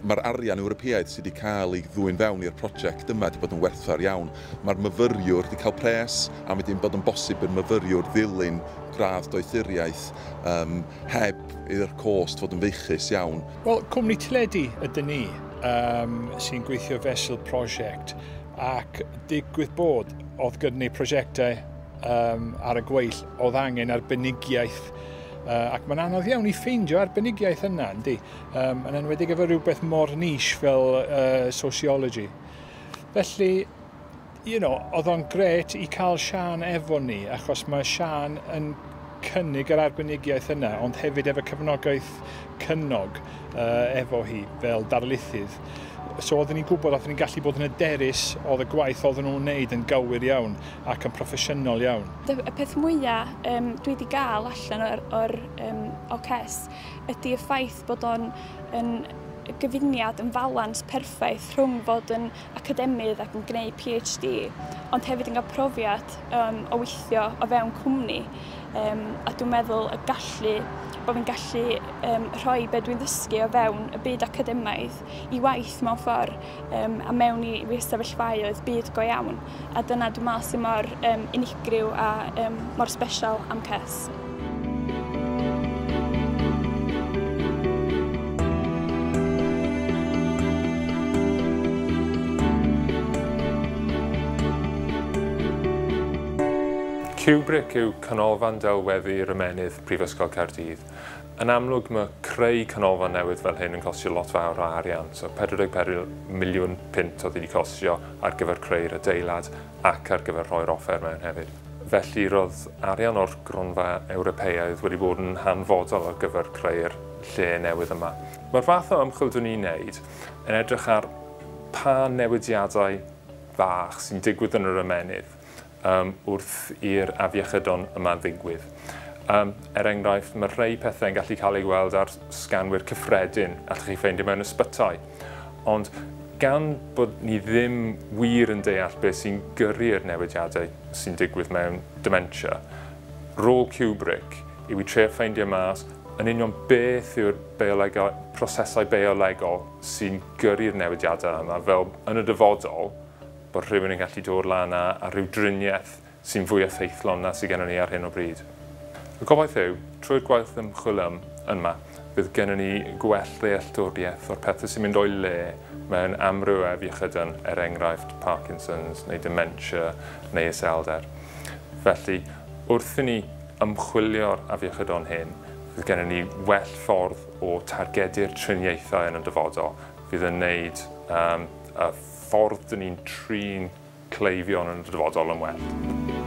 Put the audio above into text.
Mae'r arian Ewropeaidd sydd wedi cael ei ddwy'n fewn i'r prosiect yma wedi bod yn werthfawr iawn. Mae'r myfyriwr wedi cael pres a wedi bod yn bosib i'r myfyriwr ddilyn gradd doethuriaeth um, heb i'r cost fod yn feichus iawn. Wel, cwmni teledu ydyn ni um, sy'n gweithio fesul prosiect ac digwydd bod oedd gyda ni prosiectau um, ar y gweill oedd angen arbenigiaeth Uh, ac mae'n anodd iawn i ffeindio arbenigiaeth yna, yndi, um, yn enwedig efo rhywbeth mor nish fel uh, sociology. Felly, you know, oedd o'n gret i cael Sian efo ni, achos mae Sian yn cynnig yr arbenigiaeth yna, ond hefyd efo cefnogaeth cynnog uh, efo hi fel darlithydd. So oedden ni'n gwybod oedden ni'n gallu bod yn aderus oedd y gwaith oedden nhw'n wneud yn gywir iawn ac yn proffesiynol iawn. Y peth mwyaf um, dwi wedi gael allan o'r, or, um, o ydy y ffaith bod o'n y gyfuniad yn falans perffaith rhwng fod yn academydd ac yn gwneud PhD, ond hefyd yn cael profiad um, o weithio o fewn cwmni. Um, a dwi'n meddwl y gallu, bod fi'n gallu um, rhoi be dwi'n ddysgu o fewn y byd academaidd i waith mewn ffordd um, a mewn i fi sefyllfau byd go iawn. A dyna dwi'n meddwl sy'n mor um, unigryw a um, mor special am CES. Cubric yw canolfan delweddu'r ymenydd Prifysgol Caerdydd. Yn amlwg mae creu canolfan newydd fel hyn yn costio lot fawr o arian, so 44 miliwn punt oedd wedi costio ar gyfer creu'r adeilad ac ar gyfer rhoi'r offer mewn hefyd. Felly roedd arian o'r gronfa Ewropeaidd wedi bod yn hanfodol ar gyfer creu'r lle newydd yma. Mae'r fath o ymchwil dwi'n ni'n wneud yn edrych ar pa newidiadau fach sy'n digwydd yn yr ymenydd um, wrth i'r afiechydon yma ddigwydd. Um, er enghraifft, mae rhai pethau'n gallu cael ei weld ar sganwyr cyffredin allwch chi ffeindio mewn ysbytai. Ond gan bod ni ddim wir yn deall beth sy'n gyrru'r newidiadau sy'n digwydd mewn dementia, rôl Kubrick yw i trio ffeindio mas yn union beth yw'r biolego, prosesau biolegol sy'n gyrru'r newidiadau yma fel yn y dyfodol, bod rhywun yn gallu dod lan a, a rhyw driniaeth sy'n fwy effeithlon na sydd gennym ni ar hyn o bryd. Y gobaith yw, trwy'r gwaith ymchwil yma, bydd gennym ni gwell ddealltwriaeth o'r pethau sy'n mynd o'i le mewn amrywedd iechydon er enghraifft Parkinson's neu dementia neu iselder. Felly, wrth i ni ymchwilio'r afiechydon hyn, bydd gennym ni well ffordd o targedu'r triniaethau yn y dyfodol fydd yn wneud um, y ffordd dyn ni'n trin cleifion yn y dyfodol yn well.